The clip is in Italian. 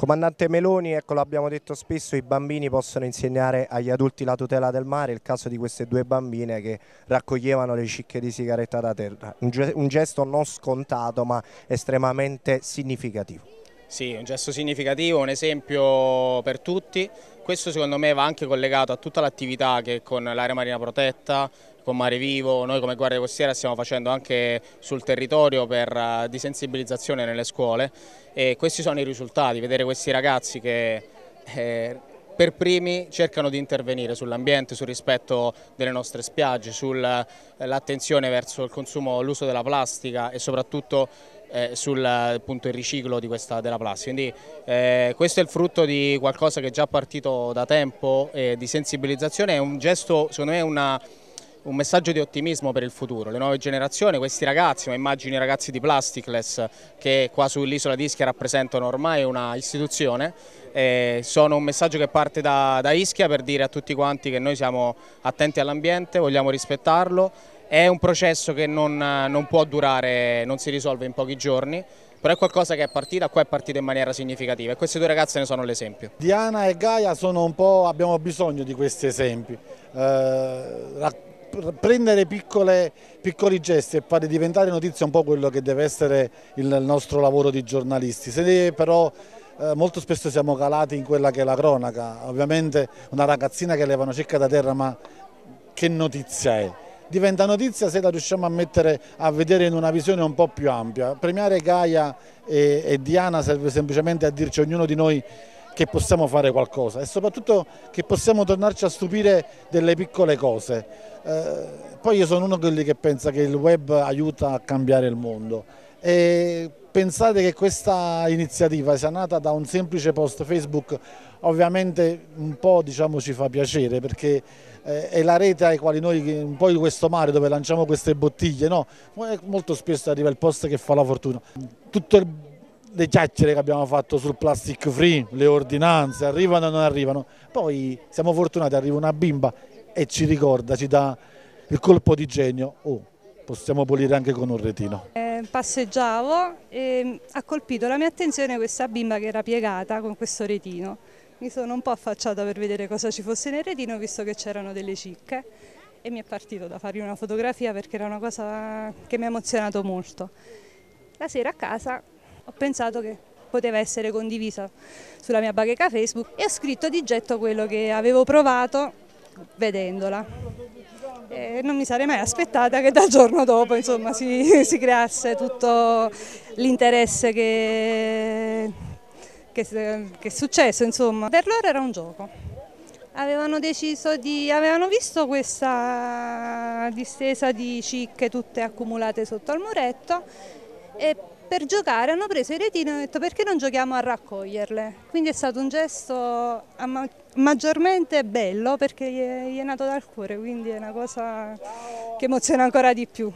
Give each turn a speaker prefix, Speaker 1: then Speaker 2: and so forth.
Speaker 1: Comandante Meloni, ecco l'abbiamo detto spesso, i bambini possono insegnare agli adulti la tutela del mare, il caso di queste due bambine che raccoglievano le cicche di sigaretta da terra, un gesto non scontato ma estremamente significativo.
Speaker 2: Sì, un gesto significativo, un esempio per tutti. Questo secondo me va anche collegato a tutta l'attività che con l'area marina protetta, con Mare Vivo, noi come Guardia Costiera stiamo facendo anche sul territorio per uh, di sensibilizzazione nelle scuole. E questi sono i risultati, vedere questi ragazzi che eh, per primi cercano di intervenire sull'ambiente, sul rispetto delle nostre spiagge, sull'attenzione verso il consumo, l'uso della plastica e soprattutto eh, sul appunto, il riciclo questa, della plastica. Quindi eh, questo è il frutto di qualcosa che è già partito da tempo, eh, di sensibilizzazione, è un gesto, secondo me, una, un messaggio di ottimismo per il futuro, le nuove generazioni, questi ragazzi, ma immagino i ragazzi di Plasticless che qua sull'isola di Ischia rappresentano ormai una istituzione, eh, sono un messaggio che parte da, da Ischia per dire a tutti quanti che noi siamo attenti all'ambiente, vogliamo rispettarlo, è un processo che non, non può durare, non si risolve in pochi giorni, però è qualcosa che è partita, qua è partita in maniera significativa e queste due ragazze ne sono l'esempio.
Speaker 3: Diana e Gaia abbiamo bisogno di questi esempi. Eh, prendere piccole, piccoli gesti e fare diventare notizia un po' quello che deve essere il nostro lavoro di giornalisti. Se però eh, molto spesso siamo calati in quella che è la cronaca, ovviamente una ragazzina che leva una cicca da terra ma che notizia è? Diventa notizia se la riusciamo a mettere a vedere in una visione un po' più ampia. Premiare Gaia e, e Diana serve semplicemente a dirci ognuno di noi che possiamo fare qualcosa e soprattutto che possiamo tornarci a stupire delle piccole cose. Eh, poi io sono uno di quelli che pensa che il web aiuta a cambiare il mondo e pensate che questa iniziativa sia nata da un semplice post Facebook ovviamente un po' diciamo, ci fa piacere perché eh, è la rete ai quali noi, un po' di questo mare dove lanciamo queste bottiglie, no? molto spesso arriva il post che fa la fortuna. Tutto il le chiacchiere che abbiamo fatto sul plastic free, le ordinanze, arrivano o non arrivano. Poi siamo fortunati, arriva una bimba e ci ricorda, ci dà il colpo di genio. Oh, possiamo pulire anche con un retino.
Speaker 4: Passeggiavo e ha colpito la mia attenzione questa bimba che era piegata con questo retino. Mi sono un po' affacciata per vedere cosa ci fosse nel retino, visto che c'erano delle cicche e mi è partito da fargli una fotografia perché era una cosa che mi ha emozionato molto. La sera a casa ho pensato che poteva essere condivisa sulla mia bacheca Facebook e ho scritto di getto quello che avevo provato vedendola. E non mi sarei mai aspettata che dal giorno dopo insomma, si, si creasse tutto l'interesse che, che, che, è successo. Insomma. Per loro era un gioco. Avevano deciso di, avevano visto questa distesa di cicche tutte accumulate sotto al muretto e per giocare hanno preso i retini e hanno detto perché non giochiamo a raccoglierle. Quindi è stato un gesto maggiormente bello perché gli è nato dal cuore, quindi è una cosa che emoziona ancora di più.